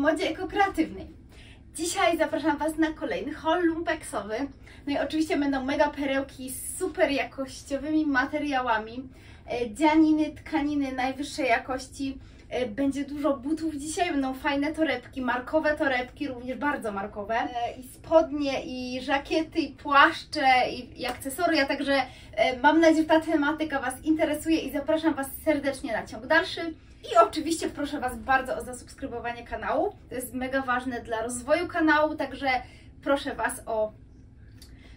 Modzie ekokreatywnej. Dzisiaj zapraszam Was na kolejny haul lumpeksowy. No i oczywiście będą mega perełki z super jakościowymi materiałami. E, Dzianiny, tkaniny najwyższej jakości. E, Będzie dużo butów dzisiaj, będą fajne torebki, markowe torebki, również bardzo markowe. E, I spodnie, i żakiety, i płaszcze, i, i akcesoria, także mam nadzieję, że ta tematyka Was interesuje i zapraszam Was serdecznie na ciąg dalszy. I oczywiście proszę Was bardzo o zasubskrybowanie kanału. To jest mega ważne dla rozwoju kanału, także proszę Was o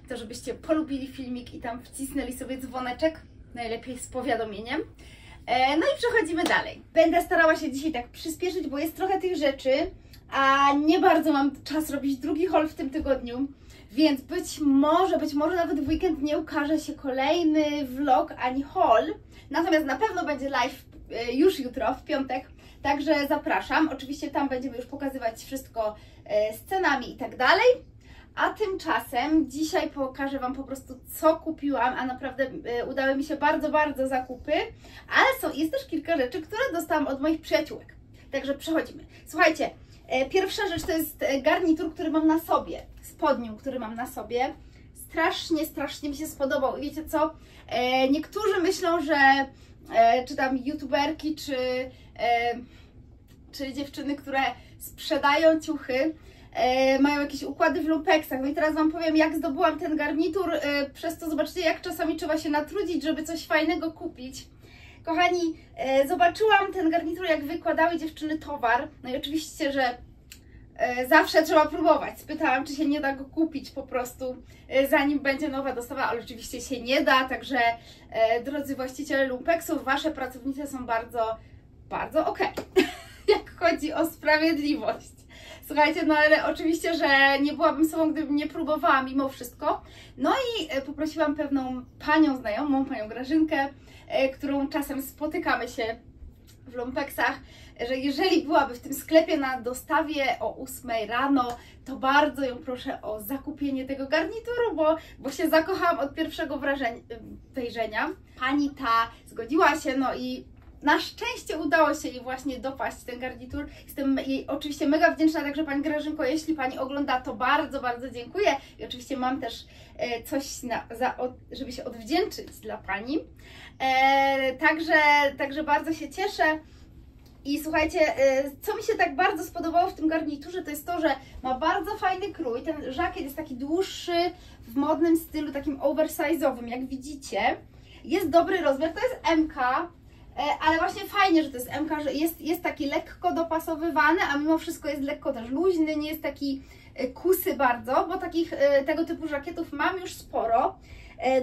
to, żebyście polubili filmik i tam wcisnęli sobie dzwoneczek, najlepiej z powiadomieniem. E, No i przechodzimy dalej. Będę starała się dzisiaj tak przyspieszyć, bo jest trochę tych rzeczy, a nie bardzo mam czas robić drugi haul w tym tygodniu. Więc być może, być może nawet w weekend nie ukaże się kolejny vlog ani haul. Natomiast na pewno będzie live już jutro, w piątek. Także zapraszam. Oczywiście tam będziemy już pokazywać wszystko e, scenami i tak dalej. A tymczasem dzisiaj pokażę Wam po prostu, co kupiłam, a naprawdę e, udały mi się bardzo, bardzo zakupy. Ale są, jest też kilka rzeczy, które dostałam od moich przyjaciółek. Także przechodzimy. Słuchajcie, e, pierwsza rzecz to jest e, garnitur, który mam na sobie. Spodniu, który mam na sobie. Strasznie, strasznie mi się spodobał. I wiecie co? E, niektórzy myślą, że e, czy tam youtuberki, czy, e, czy dziewczyny, które sprzedają ciuchy, e, mają jakieś układy w lumpeksach. No i teraz Wam powiem, jak zdobyłam ten garnitur. E, przez to zobaczcie, jak czasami trzeba się natrudzić, żeby coś fajnego kupić. Kochani, e, zobaczyłam ten garnitur, jak wykładały dziewczyny towar. No i oczywiście, że e, zawsze trzeba próbować. Spytałam, czy się nie da go kupić po prostu, e, zanim będzie nowa dostawa, ale oczywiście się nie da. Także, e, drodzy właściciele lumpeksów, Wasze pracownice są bardzo, bardzo okej, jak chodzi o sprawiedliwość. Słuchajcie, no ale oczywiście, że nie byłabym sobą, gdybym nie próbowała mimo wszystko. No i e, poprosiłam pewną panią znajomą, panią Grażynkę, e, którą czasem spotykamy się w lumpeksach, że jeżeli byłaby w tym sklepie na dostawie o 8 rano, to bardzo ją proszę o zakupienie tego garnituru, bo, bo się zakochałam od pierwszego wrażenia, wejrzenia. Pani ta zgodziła się, no i na szczęście udało się jej właśnie dopaść ten garnitur. Jestem jej oczywiście mega wdzięczna, także Pani Grażynko, jeśli Pani ogląda, to bardzo, bardzo dziękuję. I oczywiście mam też e, coś, na, za, żeby się odwdzięczyć dla Pani. E, także, także bardzo się cieszę. I słuchajcie, e, co mi się tak bardzo spodobało w tym garniturze, to jest to, że ma bardzo fajny krój. Ten żakiet jest taki dłuższy, w modnym stylu, takim oversize'owym, jak widzicie. Jest dobry rozmiar, to jest MK, ale właśnie fajnie, że to jest MK, że jest, jest taki lekko dopasowywany, a mimo wszystko jest lekko też luźny, nie jest taki e, kusy bardzo, bo takich e, tego typu żakietów mam już sporo.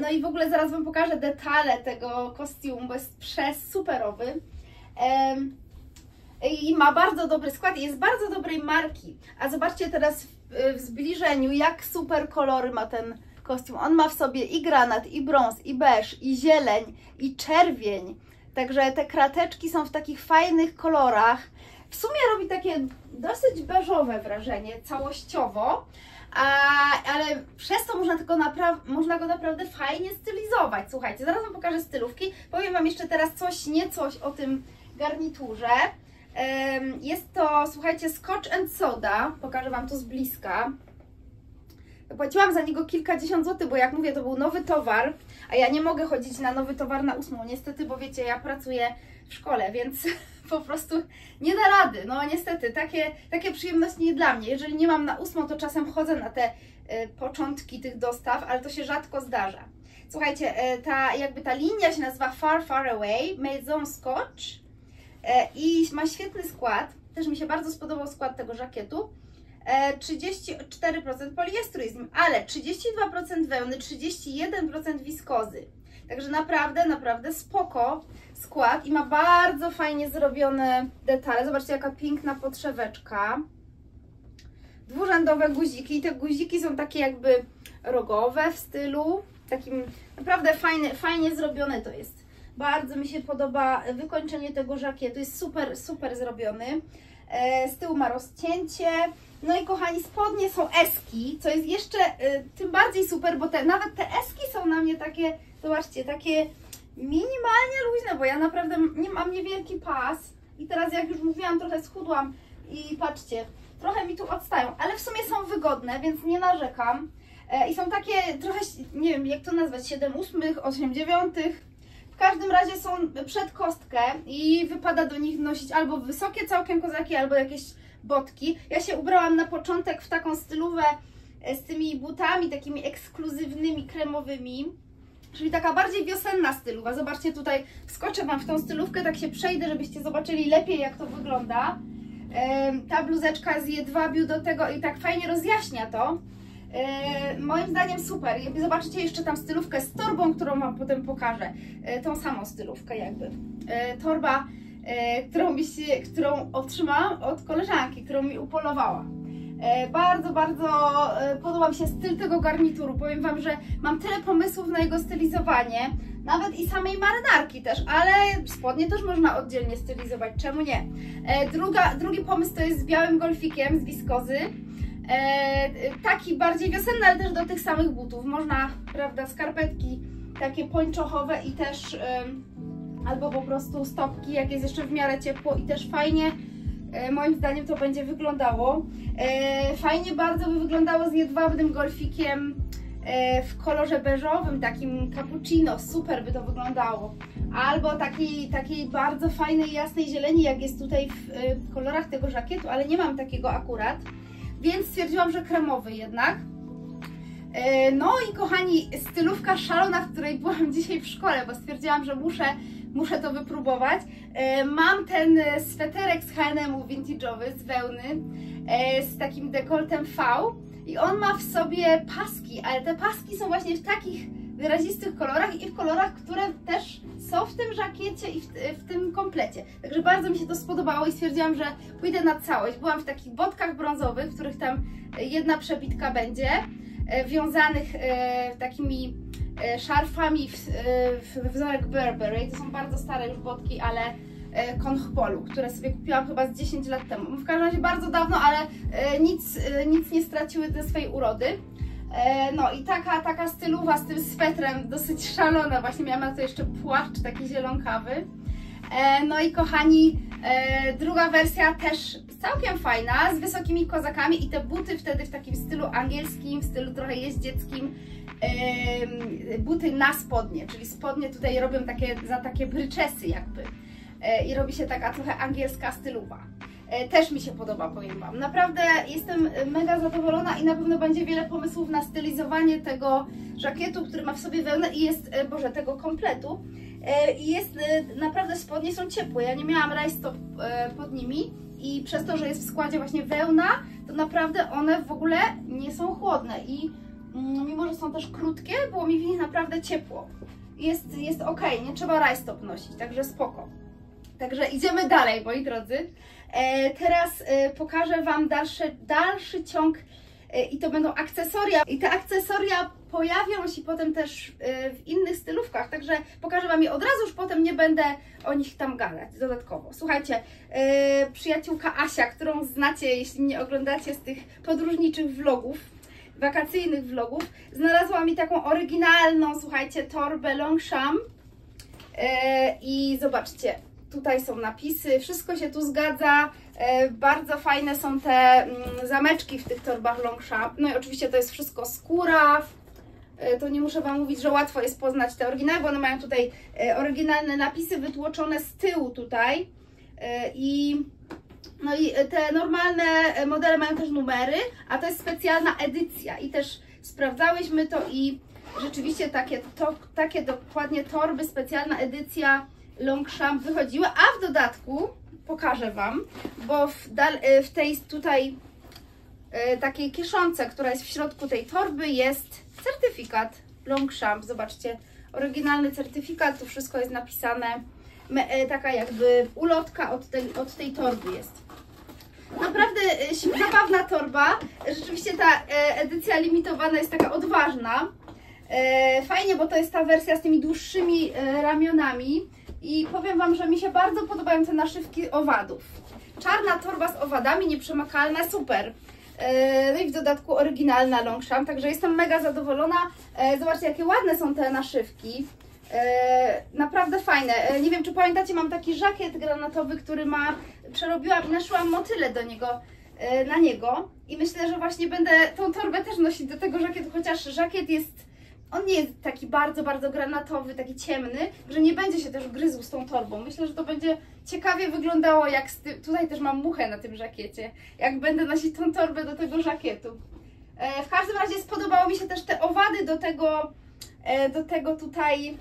No i w ogóle zaraz Wam pokażę detale tego kostiumu, bo jest przez superowy. I ma bardzo dobry skład i jest bardzo dobrej marki. A zobaczcie teraz w zbliżeniu, jak super kolory ma ten kostium. On ma w sobie i granat, i brąz, i beż, i zieleń, i czerwień. Także te krateczki są w takich fajnych kolorach. W sumie robi takie dosyć beżowe wrażenie całościowo, a, ale przez to można, tylko można go naprawdę fajnie stylizować. Słuchajcie, zaraz Wam pokażę stylówki. Powiem Wam jeszcze teraz coś, nie coś o tym garniturze. Jest to, słuchajcie, Scotch and Soda. Pokażę Wam to z bliska. Płaciłam za niego kilkadziesiąt złotych, bo jak mówię, to był nowy towar, a ja nie mogę chodzić na nowy towar na ósmą, niestety, bo wiecie, ja pracuję w szkole, więc po prostu nie da rady. No niestety, takie, takie przyjemności nie dla mnie. Jeżeli nie mam na ósmą, to czasem chodzę na te y, początki tych dostaw, ale to się rzadko zdarza. Słuchajcie, y, ta jakby ta linia się nazywa Far Far Away, Maison Scotch y, i ma świetny skład. Też mi się bardzo spodobał skład tego żakietu. 34% poliestru jest nim, ale 32% wełny, 31% wiskozy. Także naprawdę, naprawdę spoko skład i ma bardzo fajnie zrobione detale. Zobaczcie, jaka piękna podszeweczka. Dwurzędowe guziki i te guziki są takie jakby rogowe w stylu. Takim naprawdę fajnie, fajnie zrobione to jest. Bardzo mi się podoba wykończenie tego żakietu, jest super, super zrobiony. E, z tyłu ma rozcięcie. No i kochani, spodnie są eski, co jest jeszcze y, tym bardziej super, bo te, nawet te eski są na mnie takie, zobaczcie, takie minimalnie luźne, bo ja naprawdę nie mam niewielki pas i teraz jak już mówiłam, trochę schudłam i patrzcie, trochę mi tu odstają, ale w sumie są wygodne, więc nie narzekam. E, I są takie trochę, nie wiem jak to nazwać, 7 ósmych, 8 dziewiątych. W każdym razie są przed kostkę i wypada do nich nosić albo wysokie całkiem kozaki, albo jakieś botki. Ja się ubrałam na początek w taką stylówę e, z tymi butami takimi ekskluzywnymi, kremowymi. Czyli taka bardziej wiosenna stylowa. Zobaczcie tutaj, wskoczę Wam w tą stylówkę, tak się przejdę, żebyście zobaczyli lepiej jak to wygląda. Ta bluzeczka z jedwabiu do tego i tak fajnie rozjaśnia to. Moim zdaniem super. Zobaczycie jeszcze tam stylówkę z torbą, którą Wam potem pokażę. E, tą samą stylówkę jakby. E, torba, e, którą, mi się, którą otrzymałam od koleżanki, którą mi upolowała. Bardzo, bardzo podoba mi się styl tego garnituru. Powiem Wam, że mam tyle pomysłów na jego stylizowanie, nawet i samej marynarki też, ale spodnie też można oddzielnie stylizować, czemu nie? Druga, drugi pomysł to jest z białym golfikiem z wiskozy. Taki bardziej wiosenny, ale też do tych samych butów. Można, prawda, skarpetki takie pończochowe i też albo po prostu stopki, jak jest jeszcze w miarę ciepło i też fajnie E, moim zdaniem to będzie wyglądało. E, fajnie bardzo by wyglądało z jedwabnym golfikiem e, w kolorze beżowym, takim cappuccino, super by to wyglądało. Albo takiej, takiej bardzo fajnej, jasnej zieleni, jak jest tutaj w kolorach tego żakietu, ale nie mam takiego akurat. Więc stwierdziłam, że kremowy jednak. No i kochani, stylówka szalona, w której byłam dzisiaj w szkole, bo stwierdziłam, że muszę muszę to wypróbować. E, mam ten sweterek z H&M-u vintage'owy z wełny e, z takim dekoltem V i on ma w sobie paski, ale te paski są właśnie w takich wyrazistych kolorach i w kolorach, które też są w tym żakiecie i w, w, tym komplecie. Także bardzo mi się to spodobało i stwierdziłam, że pójdę na całość. Byłam w takich botkach brązowych, w których tam jedna przebitka będzie, e, wiązanych takimi E, szarfami w, e, w wzorek Burberry. To są bardzo stare już botki, ale Konchpolu, e, które sobie kupiłam chyba z 10 lat temu. W każdym razie bardzo dawno, ale nic, nic nie straciły ze swojej urody. No i taka, taka stylowa z tym swetrem, dosyć szalona, właśnie miałam na to jeszcze płaszcz taki zielonkawy. No i kochani, druga wersja też całkiem fajna, z wysokimi kozakami i te buty wtedy w takim stylu angielskim, w stylu trochę jeździeckim, buty na spodnie, czyli spodnie tutaj robią takie, za takie bryczesy jakby e, i robi się taka trochę angielska stylowa. E, też mi się podoba, powiem Wam. Naprawdę jestem mega zadowolona i na pewno będzie wiele pomysłów na stylizowanie tego żakietu, który ma w sobie wełnę i jest, e, boże, tego kompletu. I jest, naprawdę spodnie są ciepłe, ja nie miałam rajstop pod nimi i przez to, że jest w składzie właśnie wełna, to naprawdę one w ogóle nie są chłodne i Mm, mimo że są też krótkie, było mi w nich naprawdę ciepło. Jest, jest ok, nie trzeba rajstop nosić, także spoko. Także idziemy dalej, moi drodzy. E, teraz e, pokażę Wam dalszy, dalszy ciąg e, i to będą akcesoria. I te akcesoria pojawią się potem też w innych stylówkach, także pokażę Wam je od razu, już potem nie będę o nich tam gadać dodatkowo. Słuchajcie, przyjaciółka Asia, którą znacie, jeśli mnie oglądacie z tych podróżniczych vlogów, wakacyjnych vlogów, znalazła mi taką oryginalną, słuchajcie, torbę Longchamp i zobaczcie, tutaj są napisy, wszystko się tu zgadza, yy, bardzo fajne są te mm, zameczki w tych torbach Longchamp, no i oczywiście to jest wszystko skóra, yy, to nie muszę Wam mówić, że łatwo jest poznać te oryginały, bo one mają tutaj oryginalne napisy wytłoczone z tyłu tutaj. I no i te normalne modele mają też numery, a to jest specjalna edycja. I też sprawdzałyśmy to i rzeczywiście takie, to, takie dokładnie torby, specjalna edycja Longchamp wychodziła, a w dodatku pokażę Wam, bo w, w tej tutaj e, takiej kieszonce, która jest w środku tej torby jest certyfikat Longchamp, zobaczcie, oryginalny certyfikat, tu wszystko jest napisane, e, taka jakby ulotka od tej, od tej torby jest. Naprawdę e, zabawna torba. Rzeczywiście ta e, edycja limitowana jest taka odważna. E, fajnie, bo to jest ta wersja z tymi dłuższymi ramionami. I powiem Wam, że mi się bardzo podobają te naszywki owadów. Czarna torba z owadami, nieprzemakalna, super. No i w dodatku oryginalna Longchamp, także jestem mega zadowolona. Zobaczcie, jakie ładne są te naszywki. E, naprawdę fajne. E, nie wiem, czy pamiętacie, mam taki żakiet granatowy, który ma, przerobiłam i naszyłam motyle do niego, e, na niego. I myślę, że właśnie będę tą torbę też nosić do tego żakietu, chociaż żakiet jest on nie jest taki bardzo, bardzo granatowy, taki ciemny, że nie będzie się też gryzł z tą torbą. Myślę, że to będzie ciekawie wyglądało, jak ty... tutaj też mam muchę na tym żakiecie, jak będę nosić tą torbę do tego żakietu. E, w każdym razie spodobało mi się też te owady do tego, e, do tego tutaj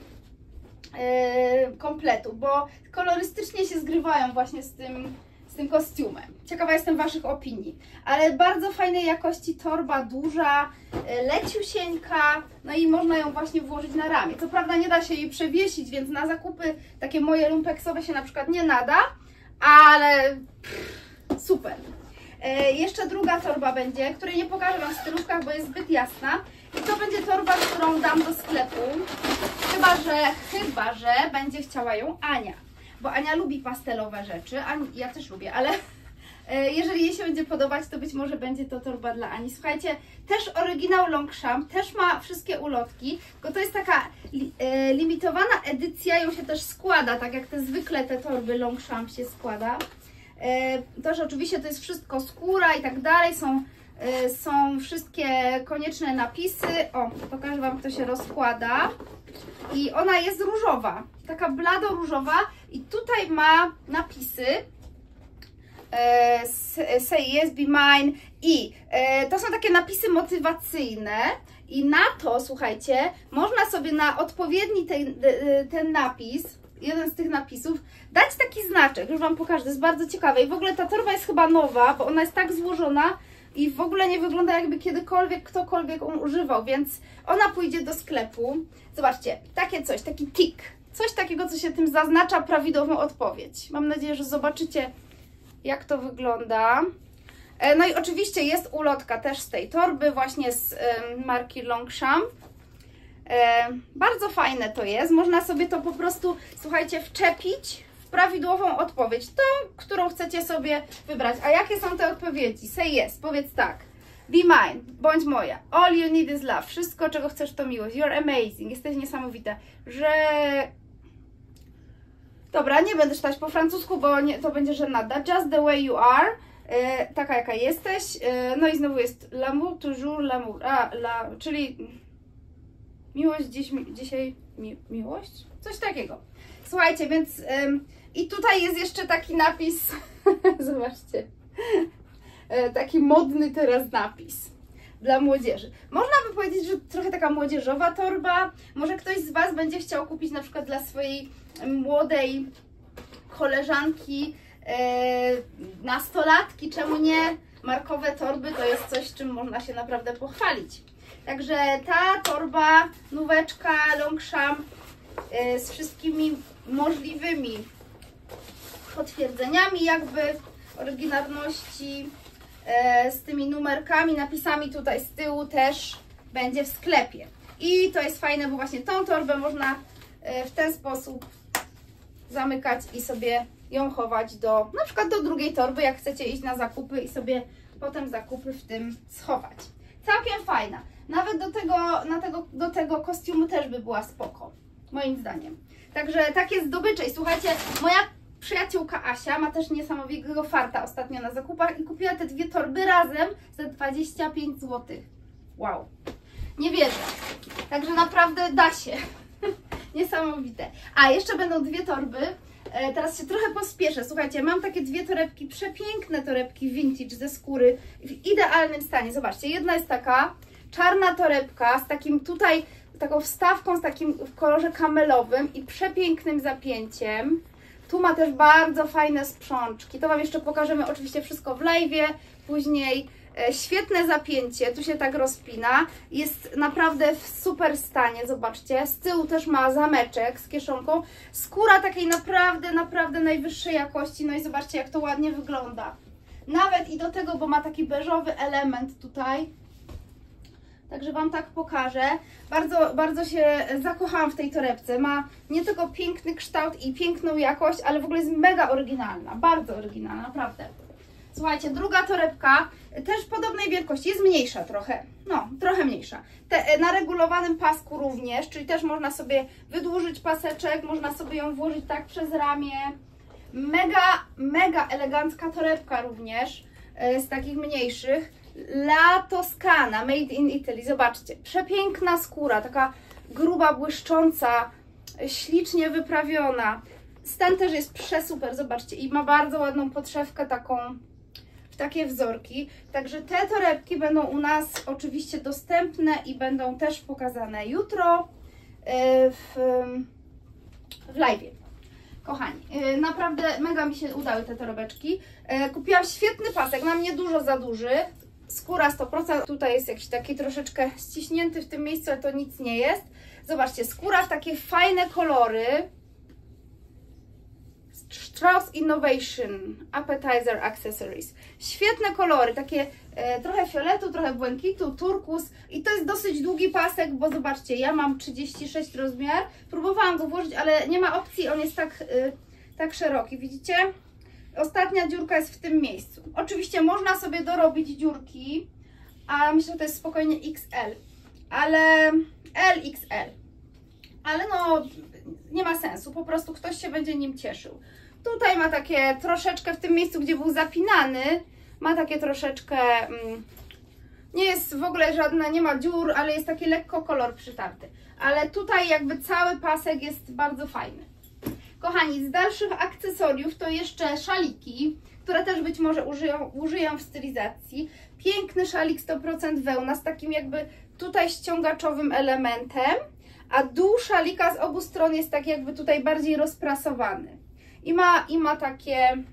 e, kompletu, bo kolorystycznie się zgrywają właśnie z tym, z tym kostiumem. Ciekawa jestem Waszych opinii. Ale bardzo fajnej jakości torba, duża, e, leciusieńka, no i można ją właśnie włożyć na ramię. Co prawda nie da się jej przewiesić, więc na zakupy takie moje lumpeksowe się na przykład nie nada, ale pff, super. E, jeszcze druga torba będzie, której nie pokażę Wam w stylówkach, bo jest zbyt jasna. I to będzie torba, którą dam do sklepu. Chyba, że, chyba, że będzie chciała ją Ania. Bo Ania lubi pastelowe rzeczy, a ja też lubię, ale e, jeżeli jej się będzie podobać, to być może będzie to torba dla Ani. Słuchajcie, też oryginał Longchamp, też ma wszystkie ulotki, tylko to jest taka li, e, limitowana edycja, ją się też składa, tak jak te zwykle te torby Longchamp się składa. E, też oczywiście to jest wszystko skóra i tak dalej, są, są wszystkie konieczne napisy. O, pokażę Wam, jak to się rozkłada. I ona jest różowa, taka blado różowa i tutaj ma napisy e, Say yes, be mine. I to są takie napisy motywacyjne. I na to, słuchajcie, można sobie na odpowiedni ten, ten napis jeden z tych napisów, dać taki znaczek, już Wam pokażę, to jest bardzo ciekawe. I w ogóle ta torba jest chyba nowa, bo ona jest tak złożona i w ogóle nie wygląda jakby kiedykolwiek ktokolwiek ją używał, więc ona pójdzie do sklepu. Zobaczcie, takie coś, taki tik, coś takiego, co się tym zaznacza prawidłową odpowiedź. Mam nadzieję, że zobaczycie, jak to wygląda. E, no i oczywiście jest ulotka też z tej torby, właśnie z marki Longchamp. E, bardzo fajne to jest. Można sobie to po prostu, słuchajcie, wczepić prawidłową odpowiedź. Tą, którą chcecie sobie wybrać. A jakie są te odpowiedzi? Say yes, powiedz tak. Be mine, bądź moja. All you need is love. Wszystko, czego chcesz, to miłość. You're amazing, jesteś niesamowita. Że... Dobra, nie będę czytać po francusku, bo nie, to będzie żenada. Just the way you are. E, taka, jaka jesteś. E, no i znowu jest l'amour, toujours l'amour. A, la, czyli Miłość dziś, dzisiaj, mi, miłość? Coś takiego. Słuchajcie, więc i tutaj jest jeszcze taki napis, zobaczcie, e, taki modny teraz napis dla młodzieży. Można by powiedzieć, że trochę taka młodzieżowa torba. Może ktoś z Was będzie chciał kupić na przykład dla swojej młodej koleżanki, e, nastolatki, czemu nie? Markowe torby to jest coś, czym można się naprawdę pochwalić. Także ta torba, nóweczka, Longchamp y, z wszystkimi możliwymi potwierdzeniami jakby oryginalności, y, z tymi numerkami, napisami tutaj z tyłu też będzie w sklepie. I to jest fajne, bo właśnie tą torbę można y, w ten sposób zamykać i sobie ją chować do, na przykład do drugiej torby, jak chcecie iść na zakupy i sobie potem zakupy w tym schować. Całkiem fajna. Nawet do tego, na tego, do tego kostiumu też by była spoko, moim zdaniem. Także takie zdobycze. I słuchajcie, moja przyjaciółka Asia ma też niesamowitego farta ostatnio na zakupach i kupiła te dwie torby razem za 25 zł. Wow. Nie wierzę. Także naprawdę da się. Niesamowite. A, jeszcze będą dwie torby. E, teraz się trochę pospieszę. Słuchajcie, mam takie dwie torebki, przepiękne torebki vintage ze skóry w idealnym stanie. Zobaczcie, jedna jest taka czarna torebka z takim tutaj, taką wstawką z takim w kolorze kamelowym i przepięknym zapięciem. Tu ma też bardzo fajne sprzączki. To Wam jeszcze pokażemy oczywiście wszystko w live, później e, świetne zapięcie, tu się tak rozpina, jest naprawdę w super stanie, zobaczcie, z tyłu też ma zameczek z kieszonką, skóra takiej naprawdę, naprawdę najwyższej jakości, no i zobaczcie jak to ładnie wygląda. Nawet i do tego, bo ma taki beżowy element tutaj, Także Wam tak pokażę. Bardzo, bardzo się zakochałam w tej torebce. Ma nie tylko piękny kształt i piękną jakość, ale w ogóle jest mega oryginalna. Bardzo oryginalna, naprawdę. Słuchajcie, druga torebka, też podobnej wielkości, jest mniejsza trochę, no, trochę mniejsza. Te, e, na regulowanym pasku również, czyli też można sobie wydłużyć paseczek, można sobie ją włożyć tak przez ramię. Mega, mega elegancka torebka również, e, z takich mniejszych. La Toscana, made in Italy, zobaczcie, przepiękna skóra, taka gruba, błyszcząca, ślicznie wyprawiona. Stan też jest przesuper, zobaczcie, i ma bardzo ładną podszewkę taką w takie wzorki. Także te torebki będą u nas oczywiście dostępne i będą też pokazane jutro e, w, w live. Kochani, e, naprawdę mega mi się udały te torebeczki. E, kupiłam świetny pasek, na mnie dużo za duży. Skóra 100%, tutaj jest jakiś taki troszeczkę ściśnięty w tym miejscu, ale to nic nie jest. Zobaczcie, skóra w takie fajne kolory. Strauss Innovation Appetizer Accessories. Świetne kolory, takie e, trochę fioletu, trochę błękitu, turkus i to jest dosyć długi pasek, bo zobaczcie, ja mam 36 rozmiar, próbowałam go włożyć, ale nie ma opcji, on jest tak, e, tak szeroki, widzicie? Ostatnia dziurka jest w tym miejscu. Oczywiście można sobie dorobić dziurki, a myślę, że to jest spokojnie XL, ale LXL. Ale no, nie ma sensu, po prostu ktoś się będzie nim cieszył. Tutaj ma takie troszeczkę w tym miejscu, gdzie był zapinany, ma takie troszeczkę, mm, nie jest w ogóle żadne, nie ma dziur, ale jest taki lekko kolor przytarty. Ale tutaj jakby cały pasek jest bardzo fajny. Kochani, z dalszych akcesoriów to jeszcze szaliki, które też być może użyją, użyją w stylizacji. Piękny szalik 100% wełna z takim jakby tutaj ściągaczowym elementem, a dół szalika z obu stron jest tak jakby tutaj bardziej rozprasowany. I ma, i ma takie,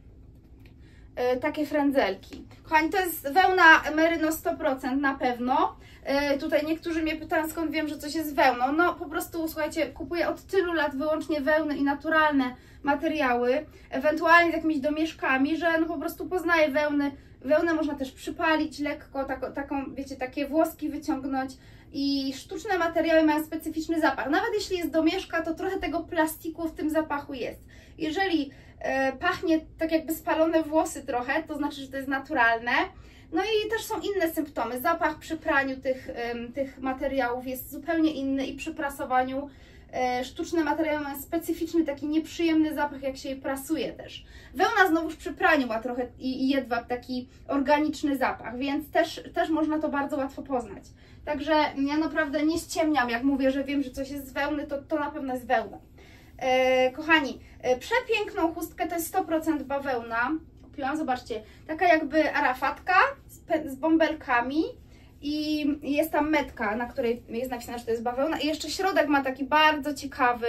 yy, takie frędzelki. Kochani, to jest wełna Merino 100% na pewno. Yy, tutaj niektórzy mnie pytają, skąd wiem, że coś jest wełną. No po prostu, słuchajcie, kupuję od tylu lat wyłącznie wełny i naturalne materiały, ewentualnie z jakimiś domieszkami, że no po prostu poznaję wełny. Wełnę można też przypalić lekko, tak, taką, wiecie, takie włoski wyciągnąć i sztuczne materiały mają specyficzny zapach. Nawet jeśli jest domieszka, to trochę tego plastiku w tym zapachu jest. Jeżeli e, pachnie tak jakby spalone włosy trochę, to znaczy, że to jest naturalne. No i też są inne symptomy. Zapach przy praniu tych, tych materiałów jest zupełnie inny i przy prasowaniu e, sztuczne materiały mają specyficzny, taki nieprzyjemny zapach, jak się je prasuje też. Wełna znowuż przy praniu ma trochę i, jedwab taki organiczny zapach, więc też, też można to bardzo łatwo poznać. Także ja naprawdę nie ściemniam, jak mówię, że wiem, że coś jest z wełny, to, to na pewno jest wełna. E, kochani, e, przepiękną chustkę to jest 100% bawełna. Kupiłam, zobaczcie, taka jakby arafatka z, bąbelkami i jest tam metka, na której jest napisane, że to jest bawełna i jeszcze środek ma taki bardzo ciekawy,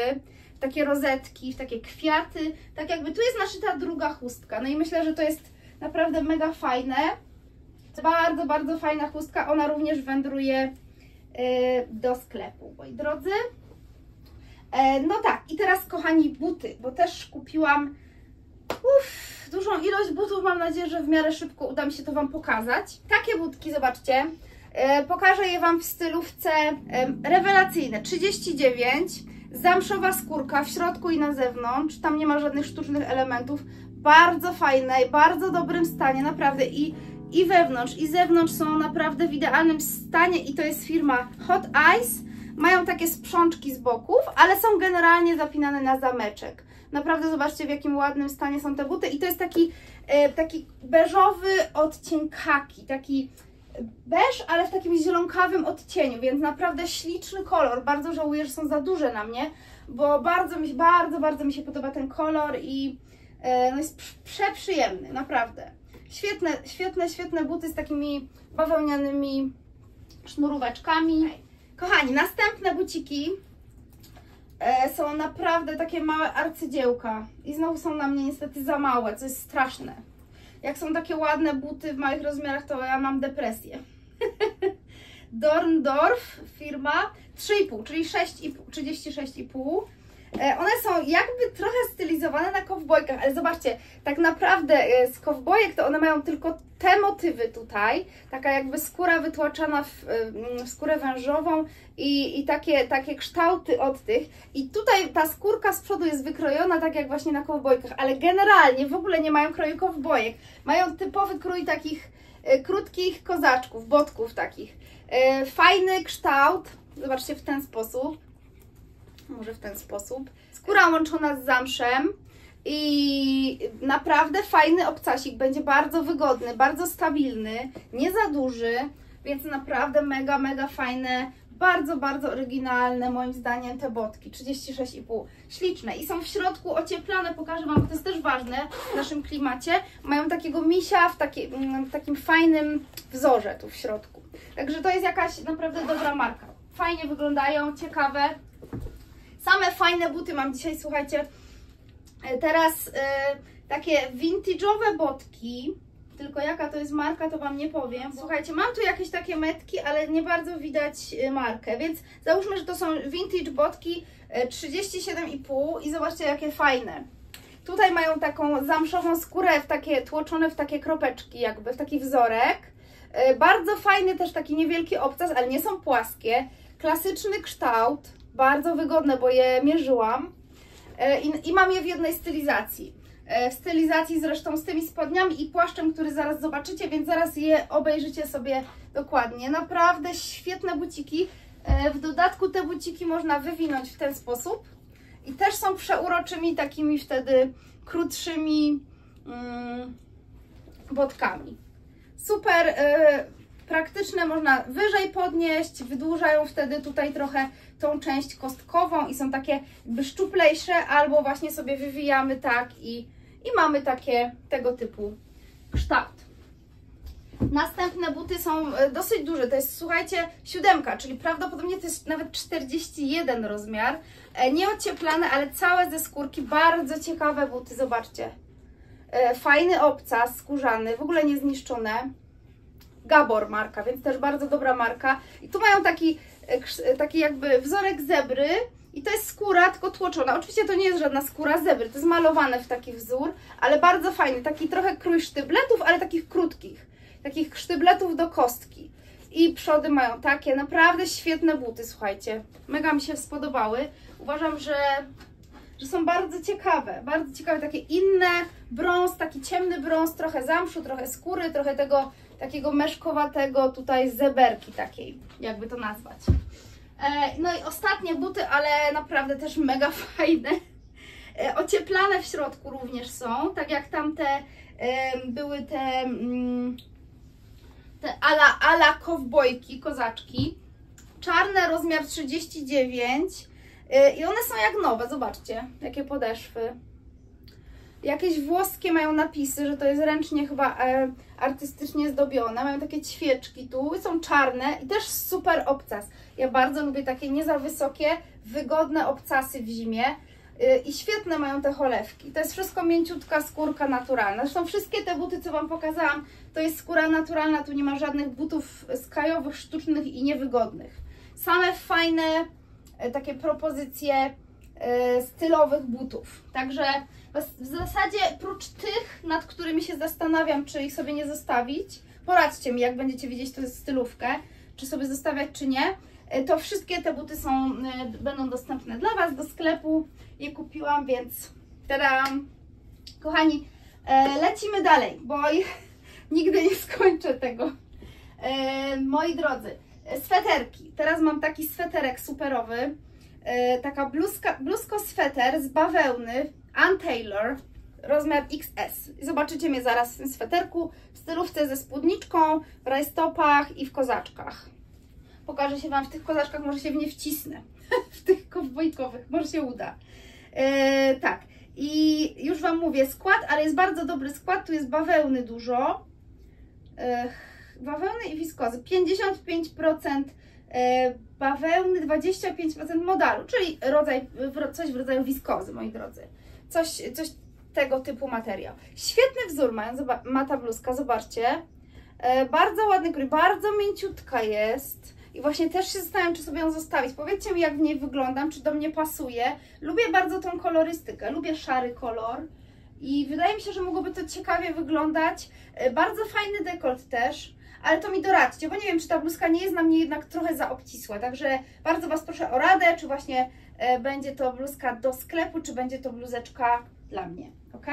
takie rozetki, takie kwiaty, tak jakby tu jest naszyta druga chustka. No i myślę, że to jest naprawdę mega fajne. Bardzo, bardzo fajna chustka. Ona również wędruje y, do sklepu, moi drodzy. E, no tak, i teraz kochani buty, bo też kupiłam uff, dużą ilość butów. Mam nadzieję, że w miarę szybko uda mi się to Wam pokazać. Takie butki, zobaczcie. E, pokażę je Wam w stylówce rewelacyjne. 39, zamszowa skórka w środku i na zewnątrz. Tam nie ma żadnych sztucznych elementów. Bardzo fajne, bardzo dobrym stanie, naprawdę. I i wewnątrz, i zewnątrz są naprawdę w idealnym stanie i to jest firma Hot Ice. Mają takie sprzączki z boków, ale są generalnie zapinane na zameczek. Naprawdę zobaczcie w jakim ładnym stanie są te buty i to jest taki, e, taki beżowy odcień kaki, taki beż, ale w takim zielonkawym odcieniu, więc naprawdę śliczny kolor. Bardzo żałuję, że są za duże na mnie, bo bardzo mi, bardzo, bardzo mi się podoba ten kolor i e, no jest przeprzyjemny, naprawdę. Świetne, świetne, świetne buty z takimi bawełnianymi sznuróweczkami. Kochani, następne buciki e, są naprawdę takie małe arcydziełka i znowu są na mnie niestety za małe, co jest straszne. Jak są takie ładne buty w małych rozmiarach, to ja mam depresję. Dorndorf firma 3,5, czyli 36,5. E, one są jakby trochę stylizowane na kowbojkach, ale zobaczcie, tak naprawdę e, z kowbojek to one mają tylko te motywy tutaj, taka jakby skóra wytłaczana w, e, w skórę wężową i, i takie, takie kształty od tych. I tutaj ta skórka z przodu jest wykrojona tak jak właśnie na kowbojkach, ale generalnie w ogóle nie mają kroju kowbojek. Mają typowy krój takich krótkich kozaczków, botków takich. Fajny kształt, zobaczcie w ten sposób może w ten sposób. Skóra łączona z zamszem i naprawdę fajny obcasik, będzie bardzo wygodny, bardzo stabilny, nie za duży, więc naprawdę mega, mega fajne, bardzo, bardzo oryginalne moim zdaniem te botki, 36,5, śliczne. I są w środku ocieplane, pokażę Wam, bo to jest też ważne w naszym klimacie, mają takiego misia w, taki, mm, w takim fajnym wzorze tu w środku, także to jest jakaś naprawdę dobra marka, fajnie wyglądają, ciekawe, Same fajne buty mam dzisiaj, słuchajcie. E, teraz e, takie vintage'owe botki. Tylko jaka to jest marka, to Wam nie powiem. Słuchajcie, mam tu jakieś takie metki, ale nie bardzo widać e, markę, więc załóżmy, że to są vintage botki 37,5 i zobaczcie jakie fajne. Tutaj mają taką zamszową skórę, w takie, tłoczone w takie kropeczki, jakby w taki wzorek. Bardzo fajny też taki niewielki obcas, ale nie są płaskie. Klasyczny kształt bardzo wygodne, bo je mierzyłam e, i, i mam je w jednej stylizacji. E, w stylizacji zresztą z tymi spodniami i płaszczem, który zaraz zobaczycie, więc zaraz je obejrzycie sobie dokładnie. Naprawdę świetne buciki. E, w dodatku te buciki można wywinąć w ten sposób i też są przeuroczymi takimi wtedy krótszymi mm, botkami. Super praktyczne, można wyżej podnieść, wydłużają wtedy tutaj trochę tą część kostkową i są takie jakby szczuplejsze, albo właśnie sobie wywijamy tak i, i mamy takie tego typu kształt. Następne buty są e, dosyć duże, to jest słuchajcie siódemka, czyli prawdopodobnie to jest nawet 41 rozmiar, e, nieocieplane, ale całe ze skórki, bardzo ciekawe buty, zobaczcie. E, fajny obcas skórzany, w ogóle niezniszczone. Gabor marka, więc też bardzo dobra marka. I tu mają taki taki jakby wzorek zebry i to jest skóra, tylko tłoczona. Oczywiście to nie jest żadna skóra zebry, to jest malowane w taki wzór, ale bardzo fajny. Taki trochę krój sztybletów, ale takich krótkich. Takich sztybletów do kostki. I przody mają takie naprawdę świetne buty, słuchajcie. Mega mi się spodobały. Uważam, że, że są bardzo ciekawe. Bardzo ciekawe, takie inne brąz, taki ciemny brąz, trochę zamszu, trochę skóry, trochę tego takiego meszkowatego tutaj zeberki takiej, jakby to nazwać. E, no i ostatnie buty, ale naprawdę też mega fajne. E, ocieplane w środku również są, tak jak tamte były te, mm, te ala, ala kowbojki, kozaczki. Czarne, rozmiar 39 e, i one są jak nowe, zobaczcie, jakie podeszwy. Jakieś włoskie mają napisy, że to jest ręcznie chyba e, artystycznie zdobione. Mają takie ćwieczki tu, są czarne i też super obcas. Ja bardzo lubię takie nie za wysokie, wygodne obcasy w zimie. E, I świetne mają te cholewki. To jest wszystko mięciutka skórka naturalna. Zresztą wszystkie te buty, co Wam pokazałam, to jest skóra naturalna. Tu nie ma żadnych butów skajowych, sztucznych i niewygodnych. Same fajne e, takie propozycje e, stylowych butów. Także w zasadzie prócz tych, nad którymi się zastanawiam, czy ich sobie nie zostawić, poradźcie mi, jak będziecie widzieć tę stylówkę, czy sobie zostawiać, czy nie. E, to wszystkie te buty są, e, będą dostępne dla Was do sklepu. Je kupiłam, więc tadam! Kochani, e, lecimy dalej, bo nigdy nie skończę tego. Moi drodzy, sweterki. Teraz mam taki sweterek superowy. Taka bluzka, bluzko sweter z bawełny Ann Taylor, rozmiar XS. Zobaczycie mnie zaraz w tym sweterku, w stylówce ze spódniczką, w rajstopach i w kozaczkach. Pokażę się Wam w tych kozaczkach, może się w nie wcisnę. w tych kowbojkowych, może się uda. E, tak, i już Wam mówię, skład, ale jest bardzo dobry skład, tu jest bawełny dużo. E, bawełny i wiskozy, 55% e, bawełny, 25% modalu, czyli rodzaj, coś w rodzaju wiskozy, moi drodzy coś, coś tego typu materiał. Świetny wzór mają, ma ta bluzka, zobaczcie. E, bardzo ładny krój, bardzo mięciutka jest. i właśnie też się zastanawiam, czy sobie ją zostawić. Powiedzcie mi, jak w niej wyglądam, czy do mnie pasuje. Lubię bardzo tą kolorystykę, lubię szary kolor i wydaje mi się, że mogłoby to ciekawie wyglądać. E, bardzo fajny dekolt też, ale to mi doradźcie, bo nie wiem, czy ta bluzka nie jest na mnie jednak trochę za obcisła, także bardzo Was proszę o radę, czy właśnie e, będzie to bluzka do sklepu, czy będzie to bluzeczka dla mnie, ok?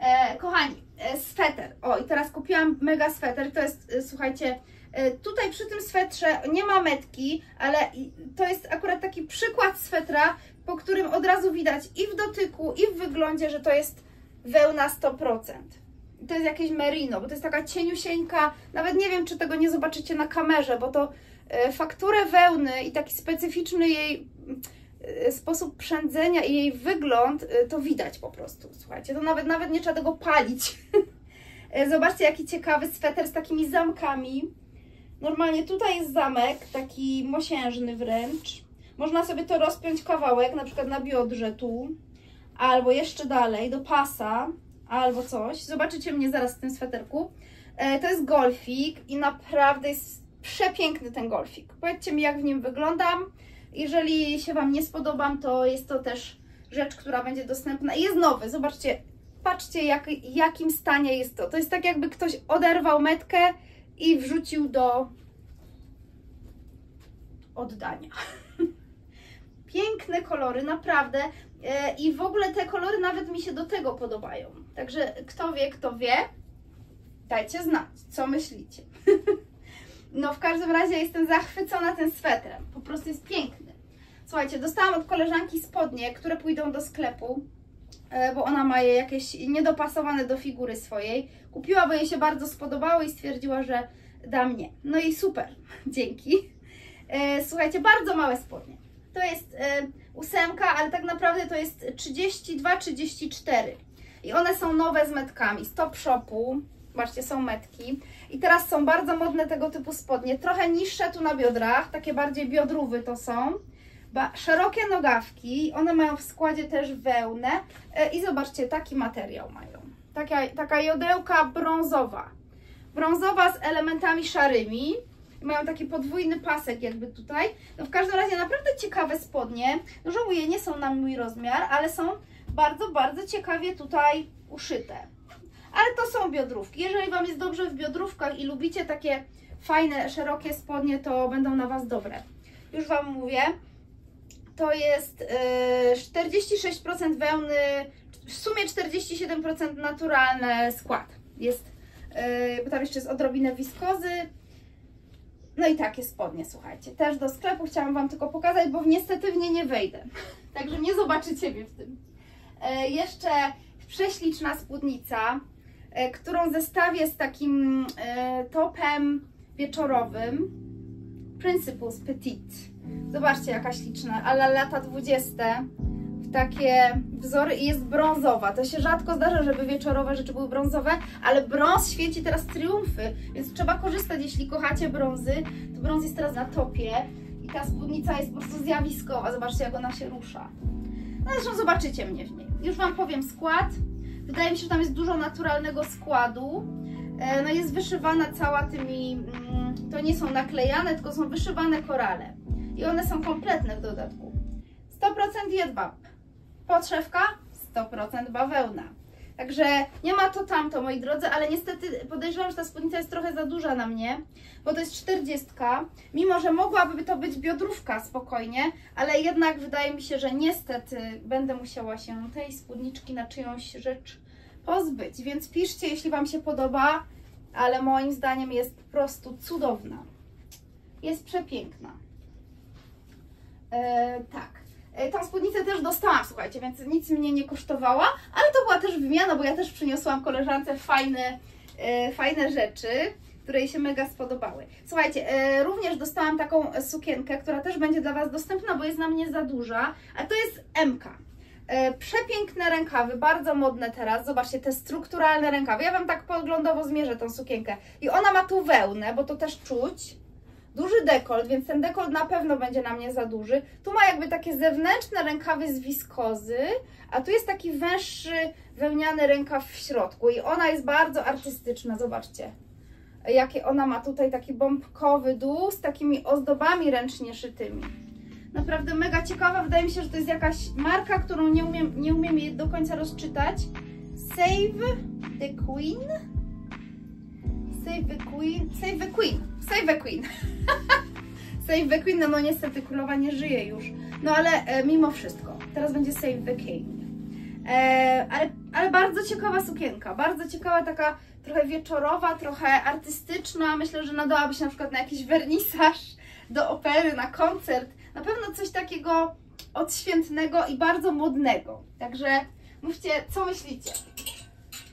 E, kochani, e, sweter. O, i teraz kupiłam mega sweter. To jest, e, słuchajcie, e, tutaj przy tym swetrze nie ma metki, ale to jest akurat taki przykład swetra, po którym od razu widać i w dotyku, i w wyglądzie, że to jest wełna 100%. To jest jakieś merino, bo to jest taka cieniusieńka, nawet nie wiem, czy tego nie zobaczycie na kamerze, bo to e, fakturę wełny i taki specyficzny jej e, sposób przędzenia i jej wygląd, e, to widać po prostu, słuchajcie, to nawet, nawet nie trzeba tego palić. Zobaczcie, jaki ciekawy sweter z takimi zamkami. Normalnie tutaj jest zamek, taki mosiężny wręcz. Można sobie to rozpiąć kawałek, na przykład na biodrze tu, albo jeszcze dalej, do pasa, albo coś. Zobaczycie mnie zaraz w tym sweterku. E, To jest golfik i naprawdę jest przepiękny ten golfik. Powiedzcie mi, jak w nim wyglądam. Jeżeli się Wam nie spodobam, to jest to też rzecz, która będzie dostępna. Jest nowy, zobaczcie, patrzcie jak, jakim stanie jest to. To jest tak jakby ktoś oderwał metkę i wrzucił do oddania. Piękne kolory, naprawdę. E, I w ogóle te kolory nawet mi się do tego podobają. Także kto wie, kto wie, dajcie znać, co myślicie. No w każdym razie jestem zachwycona tym swetrem. Po prostu jest piękny. Słuchajcie, dostałam od koleżanki spodnie, które pójdą do sklepu, e, bo ona ma je jakieś niedopasowane do figury swojej. Kupiła, bo jej się bardzo spodobało i stwierdziła, że da mnie. No i super, dzięki. E, Słuchajcie, bardzo małe spodnie. To jest ósemka, ale tak naprawdę to jest 32-34. I one są nowe z metkami z Top Shopu. Zobaczcie, są metki. I teraz są bardzo modne tego typu spodnie. Trochę niższe tu na biodrach, takie bardziej biodrówy to są. Ba, szerokie nogawki, one mają w składzie też wełnę. E, I zobaczcie, taki materiał mają. Taka, taka jodełka brązowa. Brązowa z elementami szarymi. Mają taki podwójny pasek jakby tutaj. No w każdym razie naprawdę ciekawe spodnie. No żałuję, nie są na mój rozmiar, ale są bardzo, bardzo ciekawie tutaj uszyte. Ale to są biodrówki. Jeżeli Wam jest dobrze w biodrówkach i lubicie takie fajne, szerokie spodnie, to będą na Was dobre. Już Wam mówię. To jest yy, 46% wełny, w sumie 47% naturalny skład. Jest, yy, bo tam jeszcze jest odrobinę wiskozy. No i takie spodnie, słuchajcie. Też do sklepu chciałam Wam tylko pokazać, bo niestety w nie nie wejdę. Także nie zobaczycie mnie w tym. E, jeszcze prześliczna spódnica, e, którą zestawię z takim e, topem wieczorowym. Principles Petite. Zobaczcie jaka śliczna, ale lata 20 w takie wzory i jest brązowa. To się rzadko zdarza, żeby wieczorowe rzeczy były brązowe, ale brąz świeci teraz triumfy, więc trzeba korzystać, jeśli kochacie brązy. To brąz jest teraz na topie i ta spódnica jest po prostu zjawiskowa. Zobaczcie jak ona się rusza. No zresztą zobaczycie mnie w niej. Już Wam powiem skład. Wydaje mi się, że tam jest dużo naturalnego składu. E, No jest wyszywana cała tymi, mm, to nie są naklejane, tylko są wyszywane korale. I one są kompletne w dodatku. 100% jedwab. Podszewka 100% bawełna. Także nie ma to tamto, moi drodzy, ale niestety podejrzewam, że ta spódnica jest trochę za duża na mnie, bo to jest 40, mimo że mogłaby to być biodrówka spokojnie, ale jednak wydaje mi się, że niestety będę musiała się tej spódniczki na czyjąś rzecz pozbyć, więc piszcie, jeśli Wam się podoba, ale moim zdaniem jest po prostu cudowna. Jest przepiękna. E, tak. E, Tą spódnicę też dostałam, słuchajcie, więc nic mnie nie kosztowała, ale to była też wymiana, bo ja też przyniosłam koleżance fajne, e, fajne rzeczy, które jej się mega spodobały. Słuchajcie, e, również dostałam taką sukienkę, która też będzie dla Was dostępna, bo jest na mnie za duża, a to jest MK. Przepiękne rękawy, bardzo modne teraz. Zobaczcie, te strukturalne rękawy. Ja Wam tak poglądowo zmierzę tą sukienkę. I ona ma tu wełnę, bo to też czuć. Duży dekolt, więc ten dekolt na pewno będzie na mnie za duży. Tu ma jakby takie zewnętrzne rękawy z wiskozy, a tu jest taki węższy wełniany rękaw w środku. I ona jest bardzo artystyczna, zobaczcie. jakie ona ma tutaj taki bombkowy dół z takimi ozdobami ręcznie szytymi. Naprawdę mega ciekawa, wydaje mi się, że to jest jakaś marka, którą nie umiem, nie umiem jej do końca rozczytać. Save the Queen? Save the Queen? Save the Queen! Save the Queen! Save the Queen, no, no niestety królowa nie żyje już. No ale e, mimo wszystko, teraz będzie Save the King. E, ale, ale bardzo ciekawa sukienka, bardzo ciekawa, taka trochę wieczorowa, trochę artystyczna. Myślę, że nadałaby się na przykład na jakiś wernisaż do opery, na koncert. Na pewno coś takiego odświętnego i bardzo modnego. Także mówcie, co myślicie.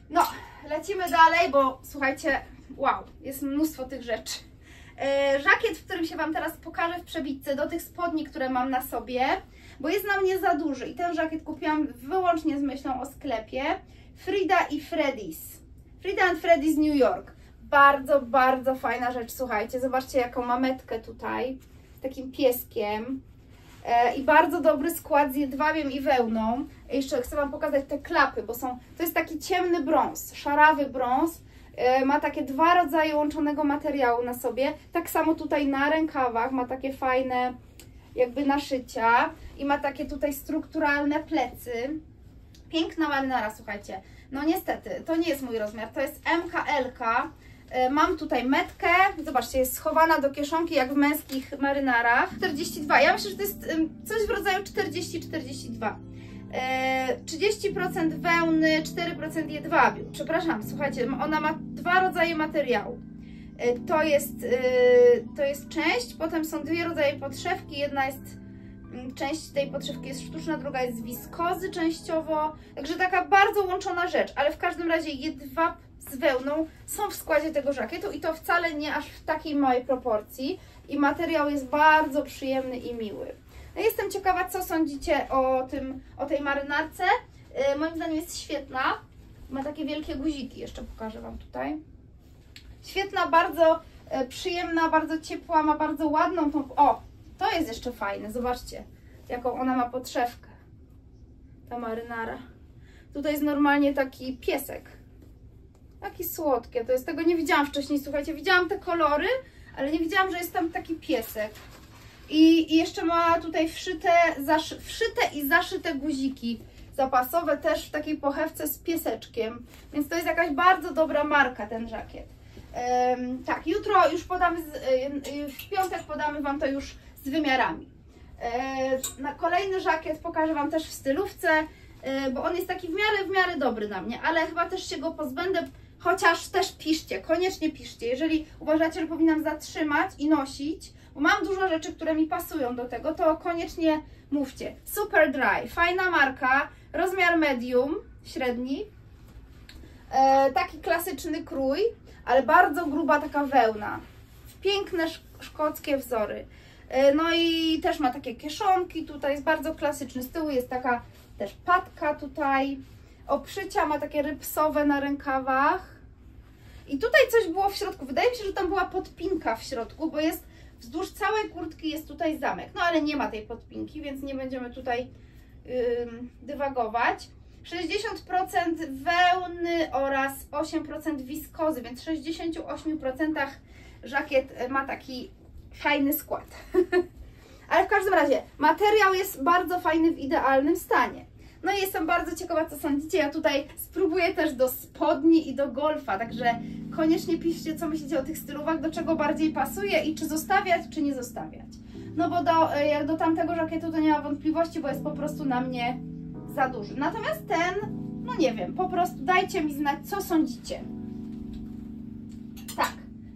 No, lecimy dalej, bo słuchajcie, wow, jest mnóstwo tych rzeczy. E, żakiet, w którym się Wam teraz pokażę w przebitce do tych spodni, które mam na sobie, bo jest na mnie za duży i ten żakiet kupiłam wyłącznie z myślą o sklepie. Frida i Freddy's. Frida and Freddy's New York. Bardzo, bardzo fajna rzecz, słuchajcie. Zobaczcie, jaką mametkę tutaj z takim pieskiem. E, I bardzo dobry skład z jedwabiem i wełną. Jeszcze chcę Wam pokazać te klapy, bo są, to jest taki ciemny brąz, szarawy brąz. E, ma takie dwa rodzaje łączonego materiału na sobie. Tak samo tutaj na rękawach ma takie fajne jakby naszycia i ma takie tutaj strukturalne plecy. Piękna marynara, słuchajcie. No niestety, to nie jest mój rozmiar, to jest MKLK. E, mam tutaj metkę, zobaczcie, jest schowana do kieszonki jak w męskich marynarach. 42, ja myślę, że to jest coś w rodzaju 40-42. 30% e, wełny, 4% jedwabiu. Przepraszam, słuchajcie, ona ma dwa rodzaje materiału. E, to jest, to jest część, potem są dwie rodzaje podszewki, jedna jest część tej podszewki jest sztuczna, druga jest z wiskozy częściowo, także taka bardzo łączona rzecz, ale w każdym razie jedwab z wełną są w składzie tego żakietu i to wcale nie aż w takiej małej proporcji i materiał jest bardzo przyjemny i miły. No jestem ciekawa, co sądzicie o, tym, o tej marynarce. Yy, moim zdaniem jest świetna. Ma takie wielkie guziki, jeszcze pokażę Wam tutaj. Świetna, bardzo yy, przyjemna, bardzo ciepła, ma bardzo ładną tą... O, to jest jeszcze fajne, zobaczcie, jaką ona ma podszewkę. Ta marynara. Tutaj jest normalnie taki piesek. Taki słodkie, to jest tego nie widziałam wcześniej, słuchajcie, widziałam te kolory, ale nie widziałam, że jest tam taki piesek. I, jeszcze ma tutaj wszyte, zaszy, wszyte i zaszyte guziki zapasowe też w takiej pochewce z pieseczkiem, więc to jest jakaś bardzo dobra marka ten żakiet. Um, tak, jutro już podamy, z, w piątek podamy Wam to już z wymiarami. Na kolejny żakiet pokażę Wam też w stylówce, e, bo on jest taki w miarę, w miarę dobry na mnie, ale chyba też się go pozbędę, chociaż też piszcie, koniecznie piszcie, jeżeli uważacie, że powinnam zatrzymać i nosić, mam dużo rzeczy, które mi pasują do tego, to koniecznie mówcie. Super Dry, fajna marka, rozmiar medium, średni, e, taki klasyczny krój, ale bardzo gruba taka wełna, piękne szkockie wzory. E, no i też ma takie kieszonki, tutaj jest bardzo klasyczny, z tyłu jest taka też patka tutaj, oprzycia ma takie rypsowe na rękawach. I tutaj coś było w środku, wydaje mi się, że tam była podpinka w środku, bo jest wzdłuż całej kurtki jest tutaj zamek, no ale nie ma tej podpinki, więc nie będziemy tutaj yy, dywagować. 60% wełny oraz 8% wiskozy, więc w 68% żakiet ma taki fajny skład. Ale w każdym razie, materiał jest bardzo fajny w idealnym stanie. No i jestem bardzo ciekawa, co sądzicie. Ja tutaj spróbuję też do spodni i do golfa, także koniecznie piszcie, co myślicie o tych stylówach, do czego bardziej pasuje i czy zostawiać, czy nie zostawiać. No bo do, e, jak do tamtego żakietu to nie ma wątpliwości, bo jest po prostu na mnie za duży. Natomiast ten, no nie wiem, po prostu dajcie mi znać, co sądzicie.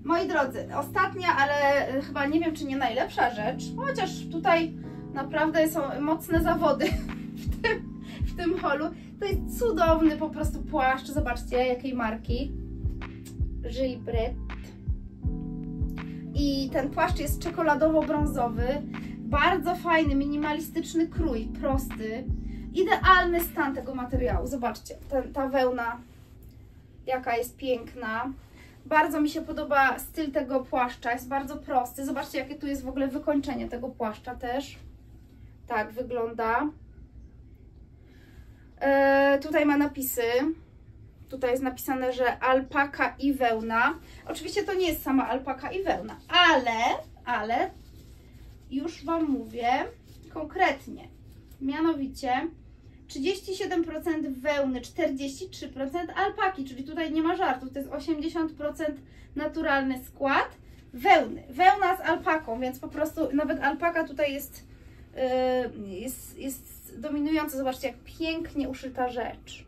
Moi drodzy, ostatnia, ale e, chyba nie wiem, czy nie najlepsza rzecz, chociaż tutaj naprawdę są mocne zawody w tym, w tym holu. To jest cudowny po prostu płaszcz, zobaczcie jakiej marki. Gilbert. I ten płaszcz jest czekoladowo-brązowy, bardzo fajny, minimalistyczny krój, prosty. Idealny stan tego materiału, zobaczcie, ten, ta wełna jaka jest piękna. Bardzo mi się podoba styl tego płaszcza, jest bardzo prosty. Zobaczcie, jakie tu jest w ogóle wykończenie tego płaszcza też. Tak wygląda. E, tutaj ma napisy. tutaj jest napisane, że alpaka i wełna. Oczywiście to nie jest sama alpaka i wełna, ale, ale już Wam mówię konkretnie. Mianowicie 37% wełny, 43% alpaki, czyli tutaj nie ma żartów, to jest 80% naturalny skład wełny. Wełna z alpaką, więc po prostu nawet alpaka tutaj jest, yy, jest, jest dominująca. Zobaczcie, jak pięknie uszyta rzecz.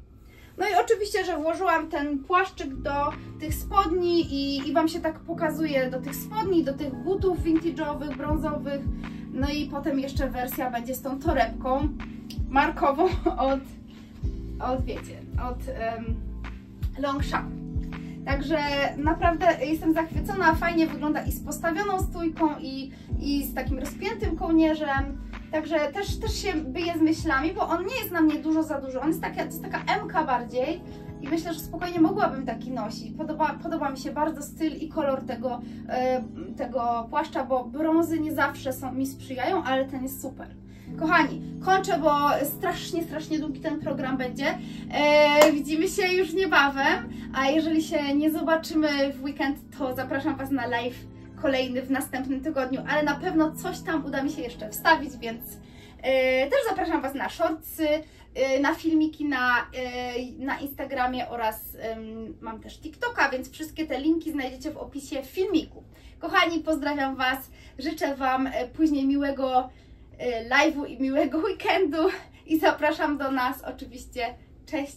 No i oczywiście, że włożyłam ten płaszczyk do tych spodni i, i Wam się tak pokazuje do tych spodni, do tych butów vintage'owych, brązowych. No i potem jeszcze wersja będzie z tą torebką markową od, od wiecie, od um, Longshan. Także naprawdę jestem zachwycona, fajnie wygląda i z postawioną stójką i, i z takim rozpiętym kołnierzem. Także też, też się byję z myślami, bo on nie jest na mnie dużo za dużo. On jest taka, jest taka MK bardziej i myślę, że spokojnie mogłabym taki nosić. Podoba, podoba mi się bardzo styl i kolor tego, e, tego płaszcza, bo brązy nie zawsze są, mi sprzyjają, ale ten jest super. Kochani, kończę, bo strasznie, strasznie długi ten program będzie. E, widzimy się już niebawem, a jeżeli się nie zobaczymy w weekend, to zapraszam Was na live kolejny w następnym tygodniu, ale na pewno coś tam uda mi się jeszcze wstawić, więc e, też zapraszam Was na shortsy, e, na filmiki na, e, na Instagramie oraz mam też TikToka, więc wszystkie te linki znajdziecie w opisie filmiku. Kochani, pozdrawiam Was, życzę Wam później miłego live'u i miłego weekendu i zapraszam do nas oczywiście. Cześć,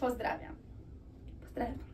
pozdrawiam. Pozdrawiam.